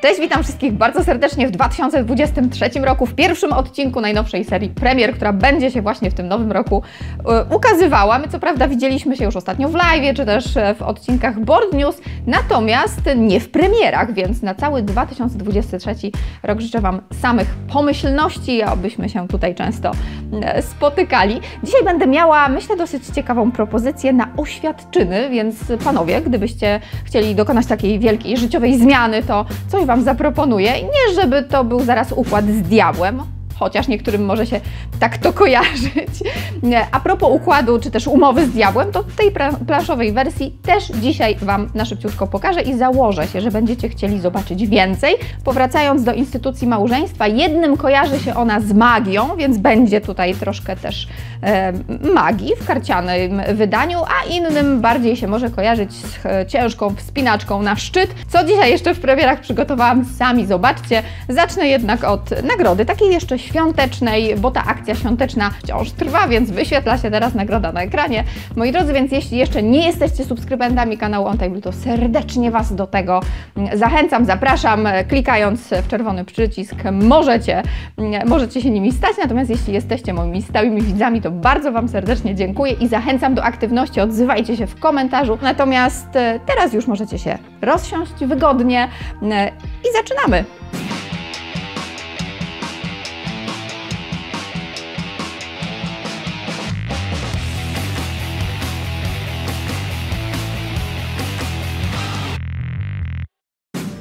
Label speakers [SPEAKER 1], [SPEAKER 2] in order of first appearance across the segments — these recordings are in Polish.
[SPEAKER 1] Cześć, witam wszystkich bardzo serdecznie w 2023 roku, w pierwszym odcinku najnowszej serii Premier, która będzie się właśnie w tym nowym roku e, ukazywała. My co prawda widzieliśmy się już ostatnio w live, czy też e, w odcinkach Board News, natomiast nie w premierach, więc na cały 2023 rok życzę Wam samych pomyślności, abyśmy się tutaj często e, spotykali. Dzisiaj będę miała, myślę, dosyć ciekawą propozycję na oświadczyny, więc panowie, gdybyście chcieli dokonać takiej wielkiej życiowej zmiany, to coś Wam zaproponuję. Nie, żeby to był zaraz układ z diabłem, chociaż niektórym może się tak to kojarzyć. A propos układu, czy też umowy z diabłem, to w tej planszowej wersji też dzisiaj Wam na szybciutko pokażę i założę się, że będziecie chcieli zobaczyć więcej. Powracając do instytucji małżeństwa, jednym kojarzy się ona z magią, więc będzie tutaj troszkę też e, magii w karcianym wydaniu, a innym bardziej się może kojarzyć z e, ciężką wspinaczką na szczyt. Co dzisiaj jeszcze w premierach przygotowałam, sami zobaczcie. Zacznę jednak od nagrody, takiej jeszcze świątecznej, bo ta akcja świąteczna wciąż trwa, więc wyświetla się teraz nagroda na ekranie. Moi drodzy, więc jeśli jeszcze nie jesteście subskrybentami kanału OnTable, to serdecznie Was do tego zachęcam, zapraszam, klikając w czerwony przycisk możecie, możecie się nimi stać, natomiast jeśli jesteście moimi stałymi widzami, to bardzo Wam serdecznie dziękuję i zachęcam do aktywności, odzywajcie się w komentarzu. Natomiast teraz już możecie się rozsiąść wygodnie e, i zaczynamy.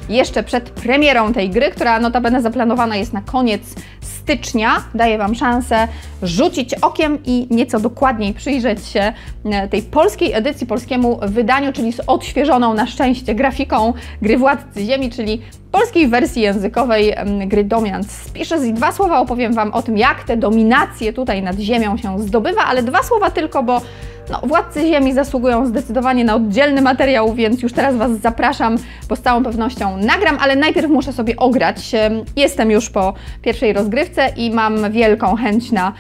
[SPEAKER 1] Jeszcze przed premierą tej gry, która notabene zaplanowana jest na koniec stycznia. Daję Wam szansę rzucić okiem i nieco dokładniej przyjrzeć się e, tej polskiej edycji, polskiemu wydaniu, czyli z odświeżoną na szczęście grafiką gry Władcy Ziemi, czyli polskiej wersji językowej gry Dominant Species i dwa słowa opowiem Wam o tym, jak te dominacje tutaj nad ziemią się zdobywa, ale dwa słowa tylko, bo no, Władcy Ziemi zasługują zdecydowanie na oddzielny materiał, więc już teraz Was zapraszam, bo z całą pewnością nagram, ale najpierw muszę sobie ograć. Jestem już po pierwszej rozgrywce i mam wielką chęć na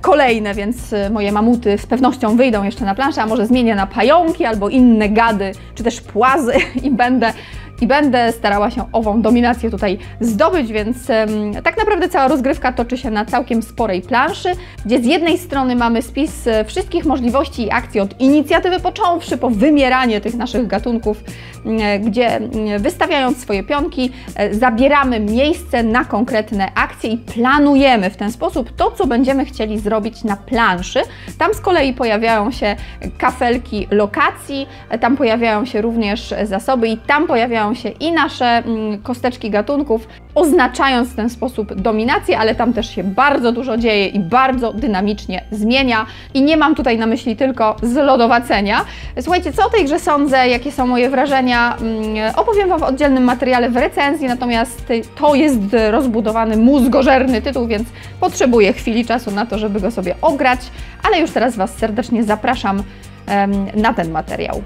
[SPEAKER 1] kolejne, więc e, moje mamuty z pewnością wyjdą jeszcze na planszę, a może zmienię na pająki albo inne gady, czy też płazy i będę i będę starała się ową dominację tutaj zdobyć, więc tak naprawdę cała rozgrywka toczy się na całkiem sporej planszy, gdzie z jednej strony mamy spis e, wszystkich możliwości i akcji od inicjatywy począwszy po wymieranie tych naszych gatunków, e, gdzie wystawiając swoje pionki e, zabieramy miejsce na konkretne akcje i planujemy w ten sposób to, co będziemy chcieli zrobić na planszy. Tam z kolei pojawiają się kafelki lokacji, tam pojawiają się również zasoby i tam pojawiają się i nasze mm, kosteczki gatunków, oznaczając w ten sposób dominację, ale tam też się bardzo dużo dzieje i bardzo dynamicznie zmienia. I nie mam tutaj na myśli tylko zlodowacenia. Słuchajcie, co o tej grze sądzę, jakie są moje wrażenia, mm, opowiem Wam w oddzielnym materiale w recenzji, natomiast to jest rozbudowany, mózgożerny tytuł, więc potrzebuję chwili czasu na to, żeby go sobie ograć, ale już teraz Was serdecznie zapraszam na ten materiał.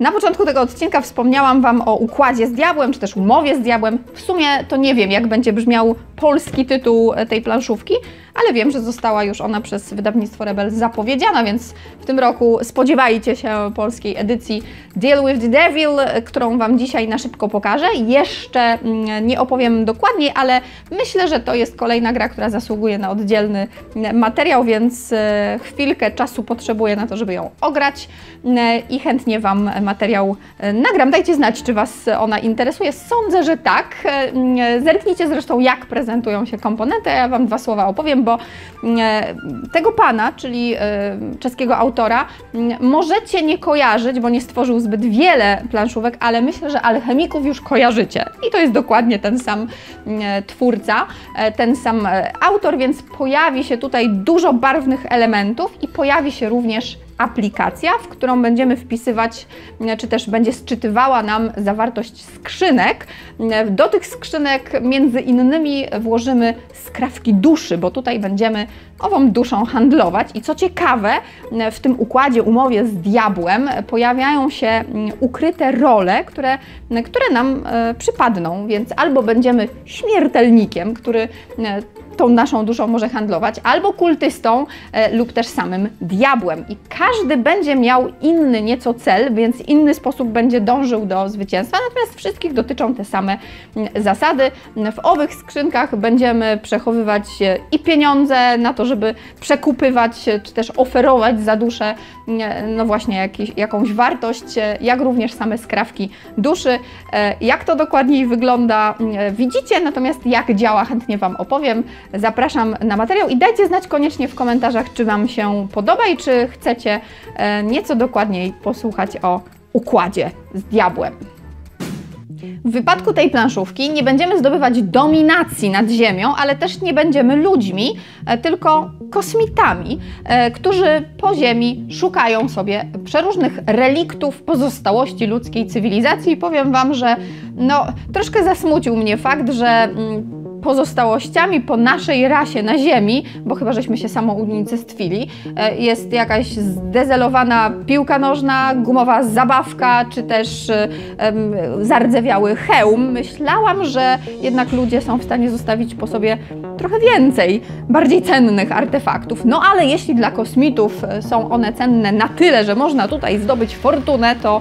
[SPEAKER 1] Na początku tego odcinka wspomniałam Wam o układzie z diabłem, czy też umowie z diabłem. W sumie to nie wiem, jak będzie brzmiał polski tytuł tej planszówki, ale wiem, że została już ona przez wydawnictwo Rebel zapowiedziana, więc w tym roku spodziewajcie się polskiej edycji Deal with the Devil, którą Wam dzisiaj na szybko pokażę. Jeszcze mm, nie opowiem dokładniej, ale myślę, że to jest kolejna gra, która zasługuje na oddzielny mm, materiał, więc e, chwilkę czasu potrzebuję na to, żeby ją ograć mm, i chętnie Wam e, nagram. Dajcie znać, czy Was ona interesuje. Sądzę, że tak. E, zerknijcie zresztą, jak prezentują się komponenty, ja Wam dwa słowa opowiem, bo tego pana, czyli czeskiego autora, możecie nie kojarzyć, bo nie stworzył zbyt wiele planszówek, ale myślę, że alchemików już kojarzycie. I to jest dokładnie ten sam mm, twórca, e, ten sam e, autor, więc pojawi się tutaj dużo barwnych elementów i pojawi się również aplikacja, w którą będziemy wpisywać, e, czy też będzie sczytywała nam zawartość skrzynek. Do tych skrzynek między innymi włożymy skrawki duszy, bo tutaj będziemy ową duszą handlować. I co ciekawe, w tym układzie, umowie z diabłem pojawiają się mm, ukryte role, które, które nam e, przypadną, więc albo będziemy śmiertelnikiem, który e, tą naszą duszą może handlować, albo kultystą e, lub też samym diabłem. I każdy będzie miał inny nieco cel, więc inny sposób będzie dążył do zwycięstwa, natomiast wszystkich dotyczą te same mm, zasady. W owych skrzynkach będziemy przechowywać e, i pieniądze na to, żeby przekupywać, e, czy też oferować za duszę, mm, no właśnie jakiś, jakąś wartość, jak również same skrawki duszy. Jak to dokładniej wygląda, mm, widzicie, natomiast jak działa, chętnie Wam opowiem. Zapraszam na materiał i dajcie znać koniecznie w komentarzach, czy Wam się podoba i czy chcecie e, nieco dokładniej posłuchać o układzie z diabłem. W wypadku tej planszówki nie będziemy zdobywać dominacji nad Ziemią, ale też nie będziemy ludźmi, e, tylko kosmitami, e, którzy po Ziemi szukają sobie przeróżnych reliktów pozostałości ludzkiej cywilizacji. I powiem Wam, że no, troszkę zasmucił mnie fakt, że mm, pozostałościami po naszej rasie na Ziemi, bo chyba żeśmy się samounicestwili, e, jest jakaś zdezelowana piłka nożna, gumowa zabawka, czy też um, zardzewiały hełm. Myślałam, że jednak ludzie są w stanie zostawić po sobie trochę więcej, bardziej cennych artefaktów. No ale jeśli dla kosmitów e, są one cenne na tyle, że można tutaj zdobyć fortunę, to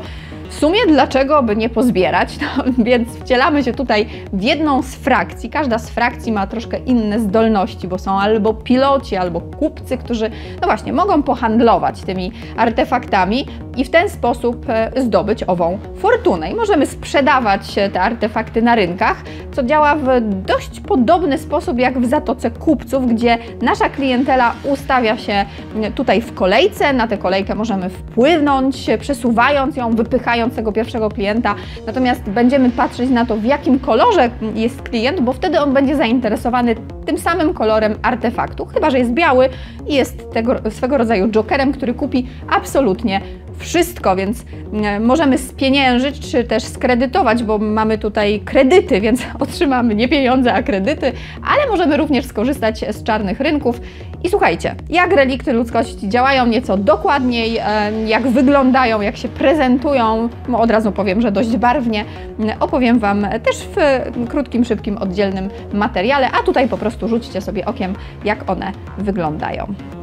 [SPEAKER 1] w sumie dlaczego by nie pozbierać? No, więc wcielamy się tutaj w jedną z frakcji. Każda z frakcji ma troszkę inne zdolności, bo są albo piloci, albo kupcy, którzy, no właśnie, mogą pohandlować tymi artefaktami i w ten sposób e, zdobyć ową fortunę. I możemy sprzedawać te artefakty na rynkach, co działa w dość podobny sposób jak w Zatoce Kupców, gdzie nasza klientela ustawia się tutaj w kolejce. Na tę kolejkę możemy wpłynąć, przesuwając ją, wypychając tego pierwszego klienta, natomiast będziemy patrzeć na to, w jakim kolorze jest klient, bo wtedy on będzie zainteresowany tym samym kolorem artefaktu, chyba że jest biały i jest tego, swego rodzaju jokerem, który kupi absolutnie wszystko, więc e, możemy spieniężyć czy też skredytować, bo mamy tutaj kredyty, więc otrzymamy nie pieniądze, a kredyty, ale możemy również skorzystać z czarnych rynków. I słuchajcie, jak relikty ludzkości działają nieco dokładniej, e, jak wyglądają, jak się prezentują, no od razu powiem, że dość barwnie, opowiem Wam też w krótkim, szybkim, oddzielnym materiale, a tutaj po prostu rzućcie sobie okiem, jak one wyglądają.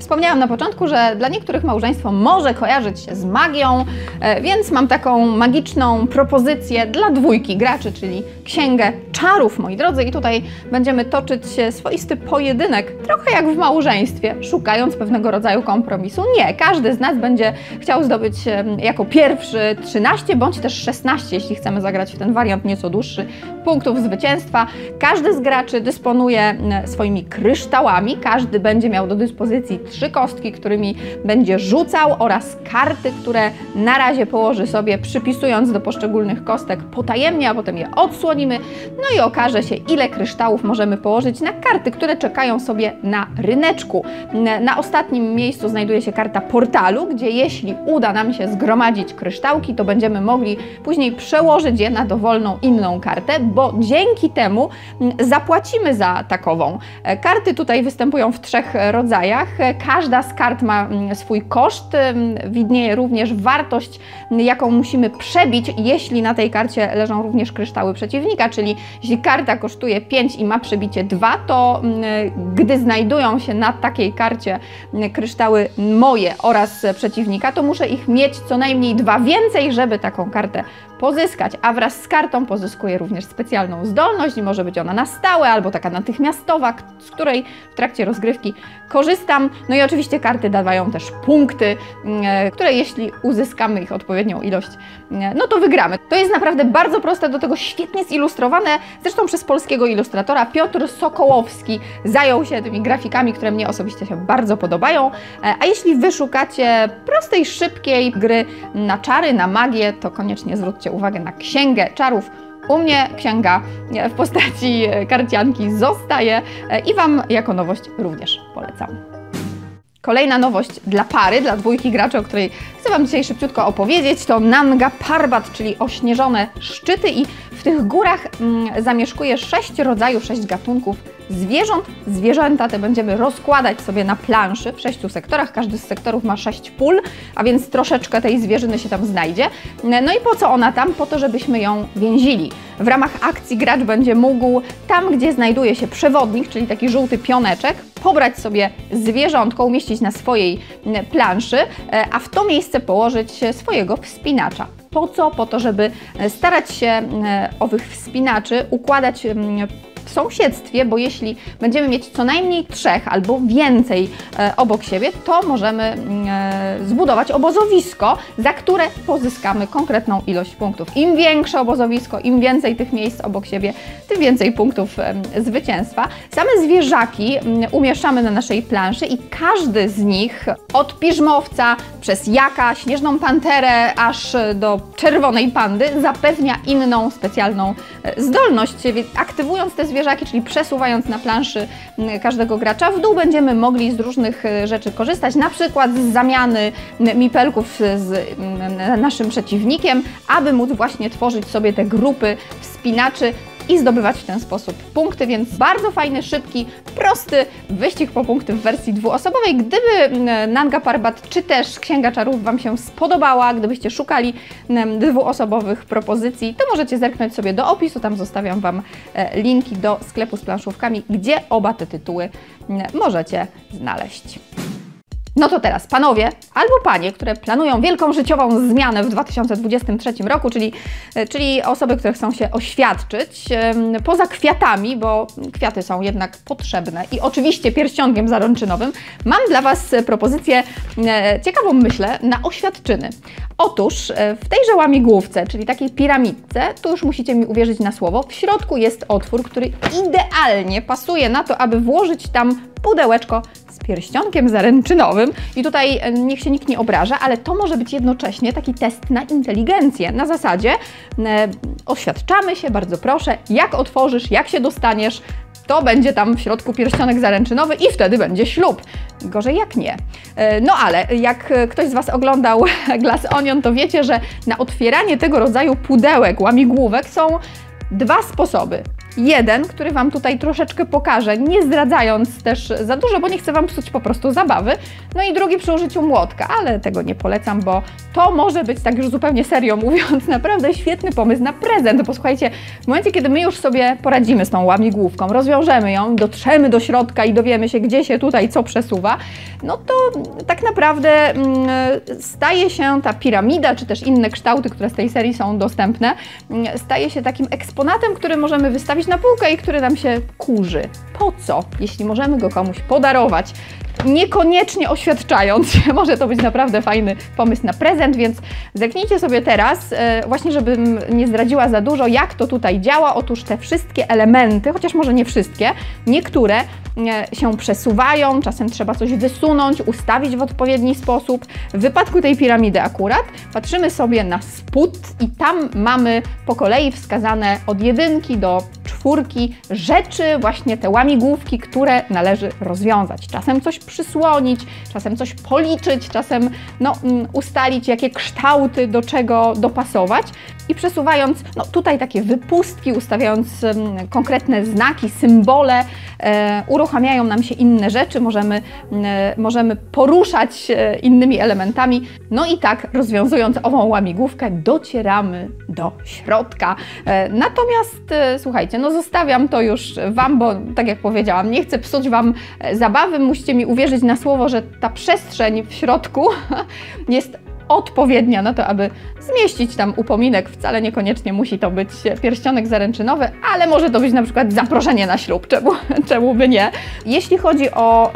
[SPEAKER 1] Wspomniałam na początku, że dla niektórych małżeństwo może kojarzyć się z magią, e, więc mam taką magiczną propozycję dla dwójki graczy, czyli księgę czarów, moi drodzy. I tutaj będziemy toczyć swoisty pojedynek, trochę jak w małżeństwie, szukając pewnego rodzaju kompromisu. Nie, każdy z nas będzie chciał zdobyć jako pierwszy 13 bądź też 16, jeśli chcemy zagrać w ten wariant nieco dłuższy, punktów zwycięstwa. Każdy z graczy dysponuje swoimi kryształami, każdy będzie miał do dyspozycji trzy kostki, którymi będzie rzucał oraz karty, które na razie położy sobie, przypisując do poszczególnych kostek potajemnie, a potem je odsłonimy. No i okaże się, ile kryształów możemy położyć na karty, które czekają sobie na ryneczku. Na ostatnim miejscu znajduje się karta portalu, gdzie jeśli uda nam się zgromadzić kryształki, to będziemy mogli później przełożyć je na dowolną inną kartę, bo dzięki temu zapłacimy za takową. Karty tutaj występują w trzech rodzajach. Każda z kart ma mm, swój koszt, mm, widnieje również wartość, jaką musimy przebić, jeśli na tej karcie leżą również kryształy przeciwnika, czyli jeśli karta kosztuje 5 i ma przebicie 2, to mm, gdy znajdują się na takiej karcie kryształy moje oraz przeciwnika, to muszę ich mieć co najmniej dwa więcej, żeby taką kartę pozyskać, a wraz z kartą pozyskuję również specjalną zdolność i może być ona na stałe albo taka natychmiastowa, z której w trakcie rozgrywki korzystam. No i oczywiście karty dawają też punkty, mm, e, które jeśli uzyskamy ich odpowiednią ilość, mm, no to wygramy. To jest naprawdę bardzo proste, do tego świetnie zilustrowane, zresztą przez polskiego ilustratora Piotr Sokołowski zajął się tymi grafikami, które mnie osobiście się bardzo podobają. E, a jeśli wyszukacie prostej, szybkiej gry na czary, na magię, to koniecznie zwróćcie uwagę na Księgę Czarów u mnie księga w postaci karcianki zostaje i Wam jako nowość również polecam. Kolejna nowość dla pary, dla dwójki graczy, o której chcę Wam dzisiaj szybciutko opowiedzieć, to Nanga Parbat, czyli ośnieżone szczyty i w tych górach mm, zamieszkuje sześć rodzajów, sześć gatunków zwierząt. Zwierzęta te będziemy rozkładać sobie na planszy w sześciu sektorach. Każdy z sektorów ma sześć pól, a więc troszeczkę tej zwierzyny się tam znajdzie. No i po co ona tam? Po to, żebyśmy ją więzili. W ramach akcji gracz będzie mógł tam, gdzie znajduje się przewodnik, czyli taki żółty pioneczek, pobrać sobie zwierzątko, umieścić na swojej planszy, e, a w to miejsce położyć swojego wspinacza. Po co? Po to, żeby starać się owych wspinaczy układać sąsiedztwie, bo jeśli będziemy mieć co najmniej trzech albo więcej e, obok siebie, to możemy mm, e, zbudować obozowisko, za które pozyskamy konkretną ilość punktów. Im większe obozowisko, im więcej tych miejsc obok siebie, tym więcej punktów zwycięstwa. Same zwierzaki mm, umieszczamy na naszej planszy i każdy z nich od piżmowca przez jaka, śnieżną panterę, aż do czerwonej pandy zapewnia inną specjalną e, zdolność, więc aktywując te zwierzaki, czyli przesuwając na planszy każdego gracza, w dół będziemy mogli z różnych e, rzeczy korzystać, na przykład z zamiany mipelków z naszym przeciwnikiem, aby móc właśnie tworzyć sobie te grupy wspinaczy, i zdobywać w ten sposób punkty, więc bardzo fajny, szybki, prosty wyścig po punkty w wersji dwuosobowej. Gdyby Nanga Parbat czy też Księga Czarów Wam się spodobała, gdybyście szukali dwuosobowych propozycji, to możecie zerknąć sobie do opisu, tam zostawiam Wam e, linki do sklepu z planszówkami, gdzie oba te tytuły możecie znaleźć. No to teraz, panowie albo panie, które planują wielką życiową zmianę w 2023 roku, czyli, e, czyli osoby, które chcą się oświadczyć poza kwiatami, bo kwiaty są jednak potrzebne i oczywiście pierścionkiem zaręczynowym, mam dla Was propozycję, e, ciekawą myślę, na oświadczyny. Otóż e, w tejże łamigłówce, czyli takiej piramidce, tu już musicie mi uwierzyć na słowo, w środku jest otwór, który idealnie pasuje na to, aby włożyć tam pudełeczko pierścionkiem zaręczynowym. I tutaj e, niech się nikt nie obraża, ale to może być jednocześnie taki test na inteligencję. Na zasadzie e, oświadczamy się, bardzo proszę, jak otworzysz, jak się dostaniesz, to będzie tam w środku pierścionek zaręczynowy i wtedy będzie ślub. Gorzej jak nie. E, no ale jak ktoś z Was oglądał Glass Onion, to wiecie, że na otwieranie tego rodzaju pudełek, łamigłówek są dwa sposoby. Jeden, który Wam tutaj troszeczkę pokażę, nie zdradzając też za dużo, bo nie chcę Wam psuć po prostu zabawy. No i drugi przy użyciu młotka, ale tego nie polecam, bo to może być, tak już zupełnie serio mówiąc, naprawdę świetny pomysł na prezent. Posłuchajcie, w momencie, kiedy my już sobie poradzimy z tą łamigłówką, rozwiążemy ją, dotrzemy do środka i dowiemy się, gdzie się tutaj co przesuwa, no to tak naprawdę mm, staje się ta piramida, czy też inne kształty, które z tej serii są dostępne, mm, staje się takim eksponatem, który możemy wystawić na półkę i który nam się kurzy. Po co, jeśli możemy go komuś podarować? Niekoniecznie oświadczając, może to być naprawdę fajny pomysł na prezent, więc zerknijcie sobie teraz, e, właśnie żebym nie zdradziła za dużo, jak to tutaj działa. Otóż te wszystkie elementy, chociaż może nie wszystkie, niektóre e, się przesuwają, czasem trzeba coś wysunąć, ustawić w odpowiedni sposób. W wypadku tej piramidy akurat patrzymy sobie na spód i tam mamy po kolei wskazane od jedynki do czwórki rzeczy, właśnie te łamigłówki, które należy rozwiązać. Czasem coś przysłonić, czasem coś policzyć, czasem no, mm, ustalić, jakie kształty do czego dopasować i przesuwając no, tutaj takie wypustki, ustawiając um, konkretne znaki, symbole, e, uruchamiają nam się inne rzeczy, możemy, e, możemy poruszać e, innymi elementami. No i tak, rozwiązując ową łamigłówkę, docieramy do środka. E, natomiast e, słuchajcie, no zostawiam to już Wam, bo tak jak powiedziałam, nie chcę psuć Wam e, zabawy, musicie mi uwierzyć na słowo, że ta przestrzeń w środku jest odpowiednia na to, aby zmieścić tam upominek. Wcale niekoniecznie musi to być pierścionek zaręczynowy, ale może to być na przykład zaproszenie na ślub, czemu, czemu by nie. Jeśli chodzi o,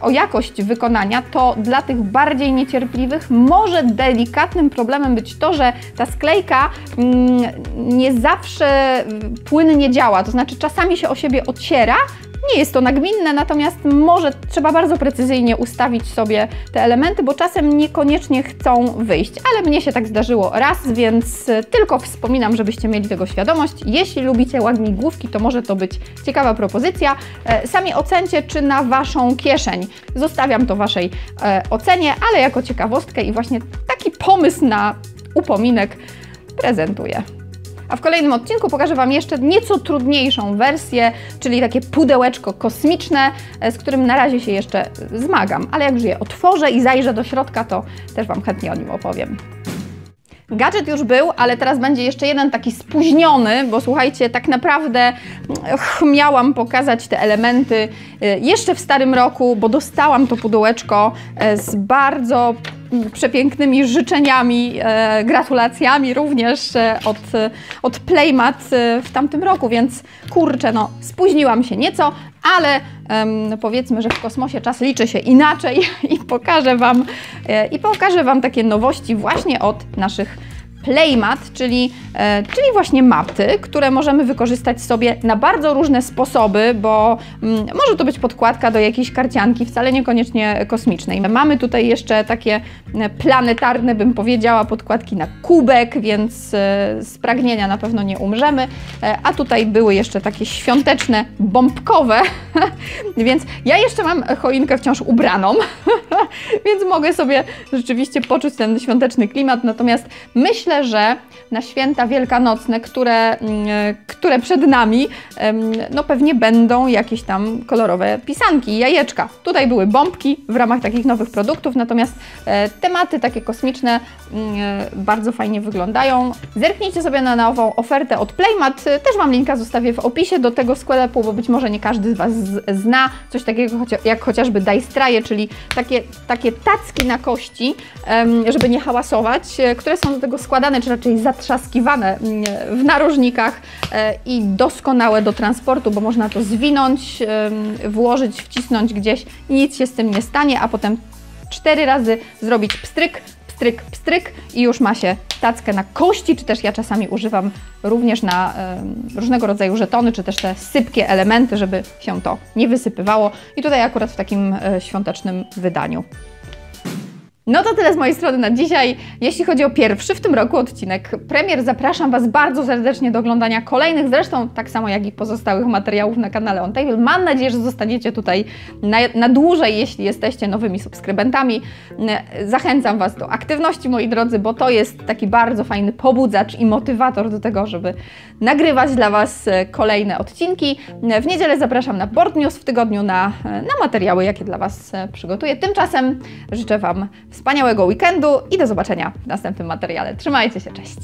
[SPEAKER 1] o jakość wykonania, to dla tych bardziej niecierpliwych może delikatnym problemem być to, że ta sklejka mm, nie zawsze płynnie działa, to znaczy czasami się o siebie ociera, nie jest to nagminne, natomiast może trzeba bardzo precyzyjnie ustawić sobie te elementy, bo czasem niekoniecznie chcą wyjść, ale mnie się tak zdarzyło raz, więc tylko wspominam, żebyście mieli tego świadomość. Jeśli lubicie łamigłówki, to może to być ciekawa propozycja. E, sami ocencie, czy na Waszą kieszeń. Zostawiam to Waszej e, ocenie, ale jako ciekawostkę i właśnie taki pomysł na upominek prezentuję. A w kolejnym odcinku pokażę Wam jeszcze nieco trudniejszą wersję, czyli takie pudełeczko kosmiczne, e, z którym na razie się jeszcze zmagam. Ale jak już je otworzę i zajrzę do środka, to też Wam chętnie o nim opowiem. Gadżet już był, ale teraz będzie jeszcze jeden taki spóźniony, bo słuchajcie, tak naprawdę ch, miałam pokazać te elementy y, jeszcze w starym roku, bo dostałam to pudełeczko e, z bardzo przepięknymi życzeniami, e, gratulacjami również e, od, od Playmat w tamtym roku, więc kurczę, no spóźniłam się nieco, ale powiedzmy, że w kosmosie czas liczy się inaczej i pokażę Wam, i pokażę Wam takie nowości właśnie od naszych playmat, czyli, e, czyli właśnie maty, które możemy wykorzystać sobie na bardzo różne sposoby, bo mm, może to być podkładka do jakiejś karcianki, wcale niekoniecznie kosmicznej. Mamy tutaj jeszcze takie e, planetarne, bym powiedziała, podkładki na kubek, więc e, z pragnienia na pewno nie umrzemy. A tutaj były jeszcze takie świąteczne, bombkowe, więc ja jeszcze mam choinkę wciąż ubraną, więc mogę sobie rzeczywiście poczuć ten świąteczny klimat, natomiast myślę, że na święta wielkanocne, które, mm, które przed nami, no pewnie będą jakieś tam kolorowe pisanki, jajeczka. Tutaj były bombki w ramach takich nowych produktów, natomiast e, tematy takie kosmiczne mm, e, bardzo fajnie wyglądają. Zerknijcie sobie na nową ofertę od Playmat, też Wam linka zostawię w opisie do tego sklepu, bo być może nie każdy z Was zna coś takiego jak chociażby Dajstraje, czyli takie, takie tacki na kości, żeby nie hałasować, e, które są do tego składane czy raczej zatrzaskiwane mm, w narożnikach e, i doskonałe do transportu, bo można to zwinąć, włożyć, wcisnąć gdzieś i nic się z tym nie stanie, a potem cztery razy zrobić pstryk, pstryk, pstryk i już ma się tackę na kości, czy też ja czasami używam również na różnego rodzaju żetony, czy też te sypkie elementy, żeby się to nie wysypywało. I tutaj akurat w takim e, świątecznym wydaniu. No to tyle z mojej strony na dzisiaj. Jeśli chodzi o pierwszy w tym roku odcinek premier, zapraszam Was bardzo serdecznie do oglądania kolejnych, zresztą tak samo jak i pozostałych materiałów na kanale On Table. Mam nadzieję, że zostaniecie tutaj na, na dłużej, jeśli jesteście nowymi subskrybentami. Zachęcam Was do aktywności, moi drodzy, bo to jest taki bardzo fajny pobudzacz i motywator do tego, żeby nagrywać dla Was kolejne odcinki. W niedzielę zapraszam na Board News w tygodniu na, na materiały, jakie dla Was przygotuję. Tymczasem życzę Wam wspaniałego weekendu i do zobaczenia w następnym materiale. Trzymajcie się, cześć!